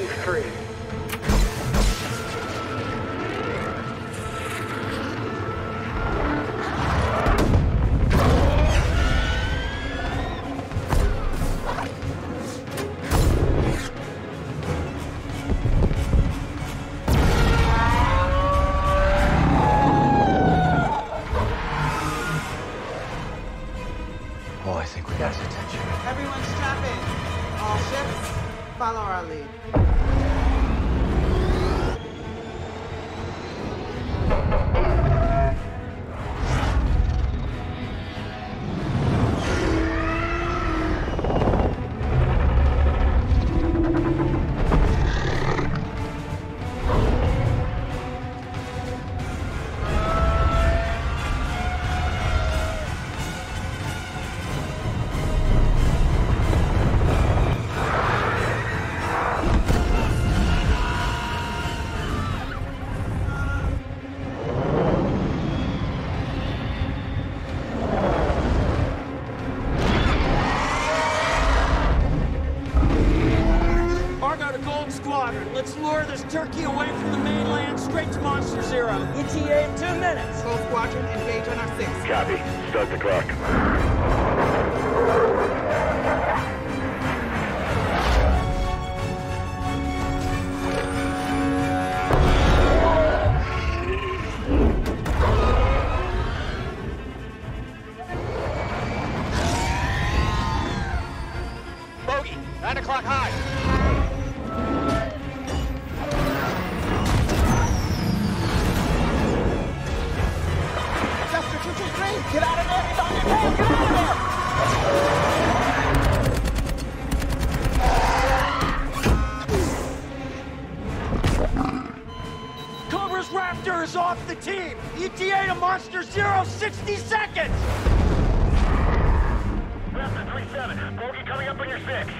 Weapons free. Oh, I think we got his attention. Everyone strap in. All ships, follow our lead. Argo to Gold Squadron. Let's lure this turkey away from the mainland straight to Monster Zero. ETA in two minutes. Gold Squadron, engage on our six. Copy. Start the clock. Bogey, nine o'clock high. Raptor is off the team. ETA to Monster Zero, 60 seconds. Raptor 3-7. Bogey coming up on your 6.